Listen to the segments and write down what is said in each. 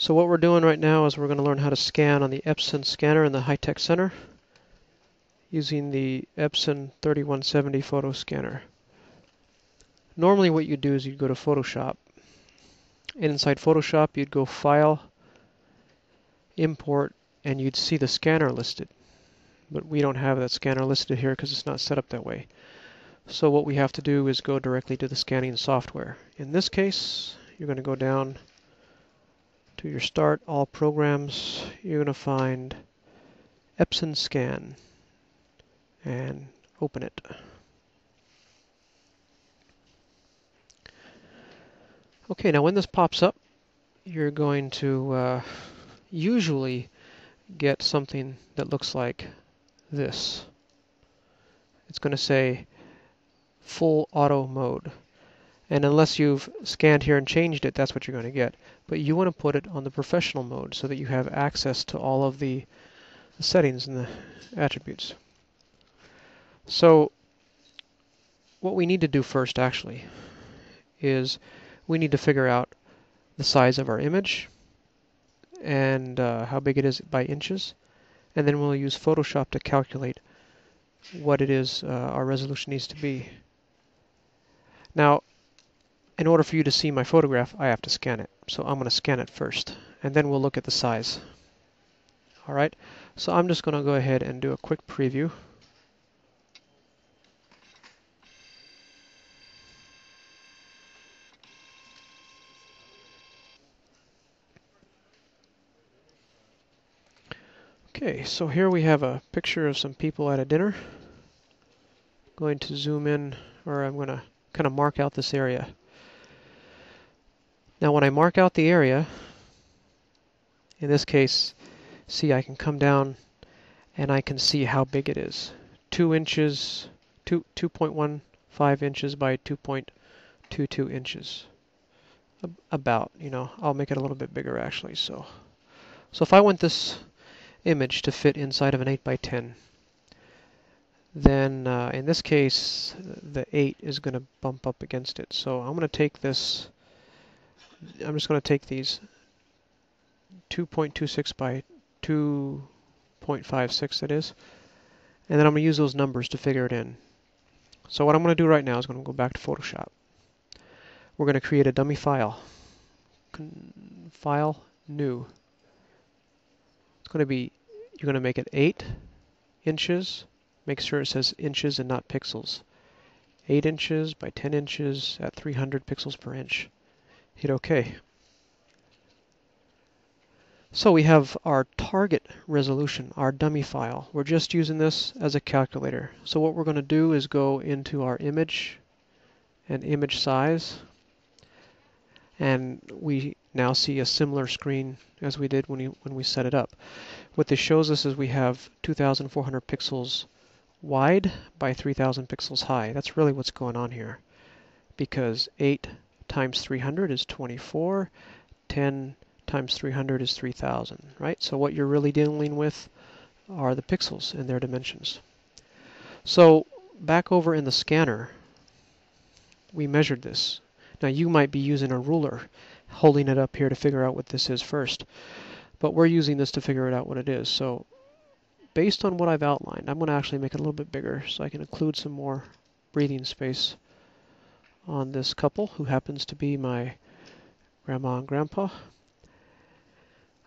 So what we're doing right now is we're going to learn how to scan on the Epson scanner in the High-Tech Center using the Epson 3170 photo scanner. Normally what you'd do is you'd go to Photoshop. And inside Photoshop you'd go File, Import, and you'd see the scanner listed. But we don't have that scanner listed here because it's not set up that way. So what we have to do is go directly to the scanning software. In this case, you're going to go down to your Start All Programs, you're going to find Epson Scan and open it. Okay, now when this pops up, you're going to uh, usually get something that looks like this. It's going to say full auto mode. And unless you've scanned here and changed it, that's what you're going to get. But you want to put it on the professional mode so that you have access to all of the, settings and the attributes. So what we need to do first actually is we need to figure out the size of our image and uh, how big it is by inches and then we'll use Photoshop to calculate what it is uh, our resolution needs to be. Now in order for you to see my photograph, I have to scan it. So I'm going to scan it first, and then we'll look at the size. All right, so I'm just going to go ahead and do a quick preview. Okay, so here we have a picture of some people at a dinner. going to zoom in, or I'm going to kind of mark out this area. Now when I mark out the area, in this case, see I can come down and I can see how big it is. 2 inches, 2, 2.15 inches by 2.22 inches. About, you know, I'll make it a little bit bigger actually. So, so if I want this image to fit inside of an 8 by 10, then uh, in this case, the 8 is going to bump up against it. So I'm going to take this I'm just going to take these 2.26 by 2.56 that is, and then I'm going to use those numbers to figure it in. So what I'm going to do right now is going to go back to Photoshop. We're going to create a dummy file. Con file, new. It's going to be, you're going to make it 8 inches. Make sure it says inches and not pixels. 8 inches by 10 inches at 300 pixels per inch hit OK. So we have our target resolution, our dummy file. We're just using this as a calculator. So what we're going to do is go into our image and image size. And we now see a similar screen as we did when we, when we set it up. What this shows us is we have 2,400 pixels wide by 3,000 pixels high. That's really what's going on here. Because 8 times 300 is 24. 10 times 300 is 3000, right? So what you're really dealing with are the pixels and their dimensions. So back over in the scanner, we measured this. Now you might be using a ruler, holding it up here to figure out what this is first. But we're using this to figure it out what it is. So based on what I've outlined, I'm going to actually make it a little bit bigger so I can include some more breathing space on this couple who happens to be my grandma and grandpa.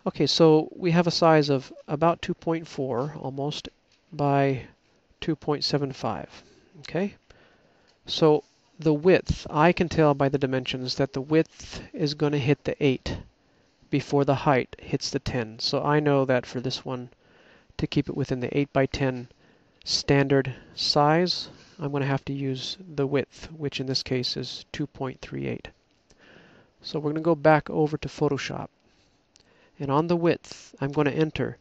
Okay, so we have a size of about 2.4 almost by 2.75. Okay, so the width, I can tell by the dimensions that the width is going to hit the 8 before the height hits the 10. So I know that for this one, to keep it within the 8 by 10 standard size, I'm going to have to use the width, which in this case is 2.38. So we're going to go back over to Photoshop. And on the width, I'm going to enter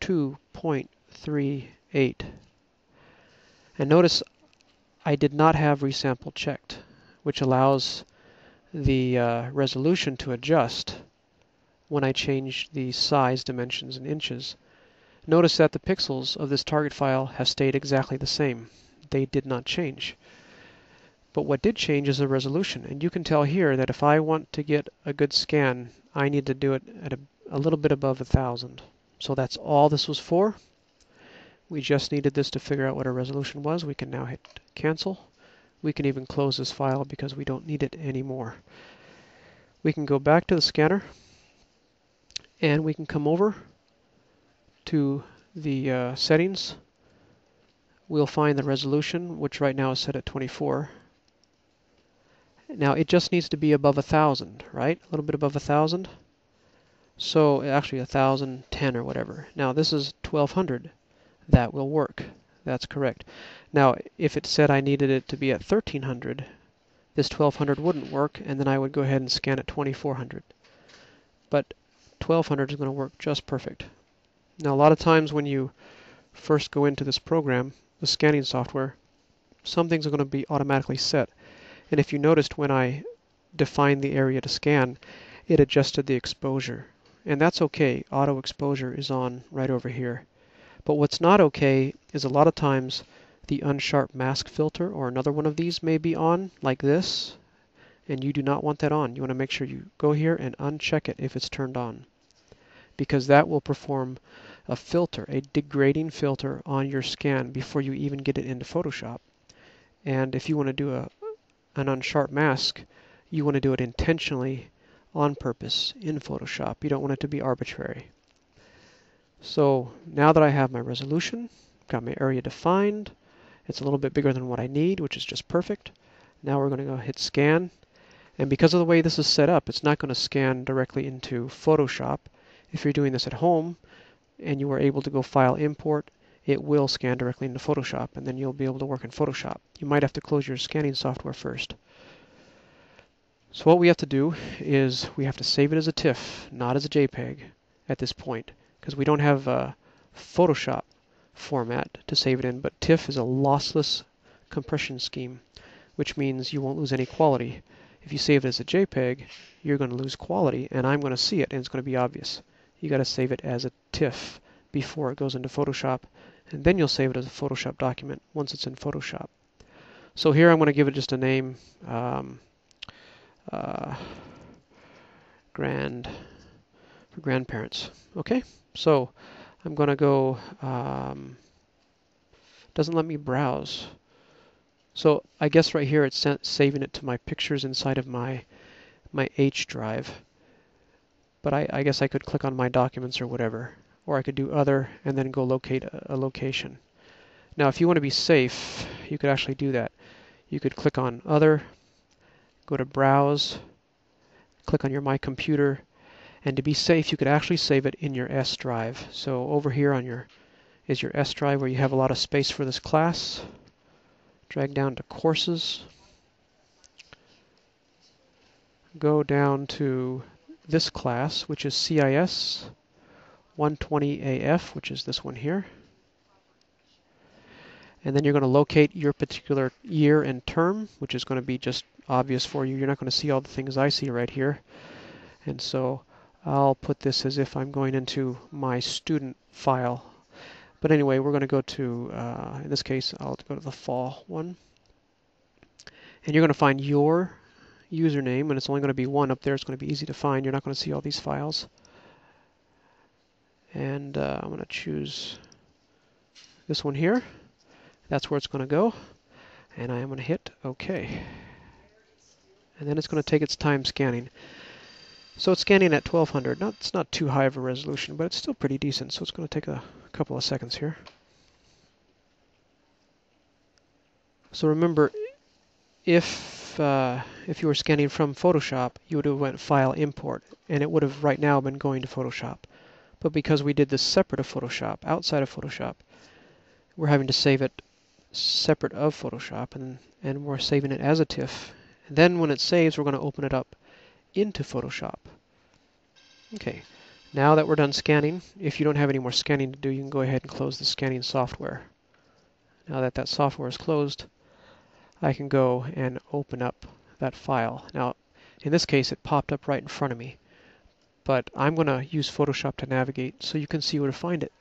2.38. And notice I did not have resample checked, which allows the uh, resolution to adjust when I change the size dimensions in inches. Notice that the pixels of this target file have stayed exactly the same they did not change. But what did change is the resolution. And you can tell here that if I want to get a good scan, I need to do it at a, a little bit above a thousand. So that's all this was for. We just needed this to figure out what our resolution was. We can now hit cancel. We can even close this file because we don't need it anymore. We can go back to the scanner and we can come over to the uh, settings. We'll find the resolution, which right now is set at 24. Now it just needs to be above a thousand, right? A little bit above a thousand. So actually a thousand ten or whatever. Now this is 1200. That will work. That's correct. Now if it said I needed it to be at 1300, this 1200 wouldn't work, and then I would go ahead and scan at 2400. But 1200 is going to work just perfect. Now a lot of times when you first go into this program, the scanning software, some things are going to be automatically set. And if you noticed when I defined the area to scan, it adjusted the exposure. And that's okay. Auto exposure is on right over here. But what's not okay is a lot of times the unsharp mask filter or another one of these may be on like this and you do not want that on. You want to make sure you go here and uncheck it if it's turned on because that will perform a filter, a degrading filter on your scan before you even get it into Photoshop. And if you want to do a an unsharp mask, you want to do it intentionally on purpose in Photoshop. You don't want it to be arbitrary. So now that I have my resolution, got my area defined, it's a little bit bigger than what I need, which is just perfect. Now we're going to go hit scan. And because of the way this is set up, it's not going to scan directly into Photoshop. If you're doing this at home and you are able to go file import, it will scan directly into Photoshop and then you'll be able to work in Photoshop. You might have to close your scanning software first. So what we have to do is we have to save it as a TIFF, not as a JPEG at this point because we don't have a Photoshop format to save it in, but TIFF is a lossless compression scheme, which means you won't lose any quality. If you save it as a JPEG, you're going to lose quality, and I'm going to see it, and it's going to be obvious. You got to save it as a TIFF before it goes into Photoshop and then you'll save it as a Photoshop document once it's in Photoshop. So here I'm going to give it just a name, um, uh, grand for grandparents. Okay, so I'm going to go. Um, doesn't let me browse. So I guess right here it's saving it to my pictures inside of my my H drive. But I, I guess I could click on my documents or whatever or I could do other and then go locate a, location. Now if you want to be safe, you could actually do that. You could click on other, go to browse, click on your my computer, and to be safe you could actually save it in your S drive. So over here on your is your S drive where you have a lot of space for this class. Drag down to courses. Go down to this class, which is CIS. 120AF, which is this one here. And then you're going to locate your particular year and term, which is going to be just obvious for you. You're not going to see all the things I see right here. And so I'll put this as if I'm going into my student file. But anyway, we're going to go to, uh, in this case, I'll go to the fall one. And you're going to find your username, and it's only going to be one up there. It's going to be easy to find. You're not going to see all these files and uh, I'm going to choose this one here. That's where it's going to go. And I am going to hit OK. And then it's going to take its time scanning. So it's scanning at 1200. Not, it's not too high of a resolution, but it's still pretty decent. So it's going to take a couple of seconds here. So remember, if uh, if you were scanning from Photoshop, you would have went File Import, and it would have right now been going to Photoshop. But because we did this separate of Photoshop, outside of Photoshop, we're having to save it separate of Photoshop, and, and we're saving it as a TIFF. And then when it saves, we're going to open it up into Photoshop. Okay, now that we're done scanning, if you don't have any more scanning to do, you can go ahead and close the scanning software. Now that that software is closed, I can go and open up that file. Now, in this case, it popped up right in front of me but I'm going to use Photoshop to navigate so you can see where to find it.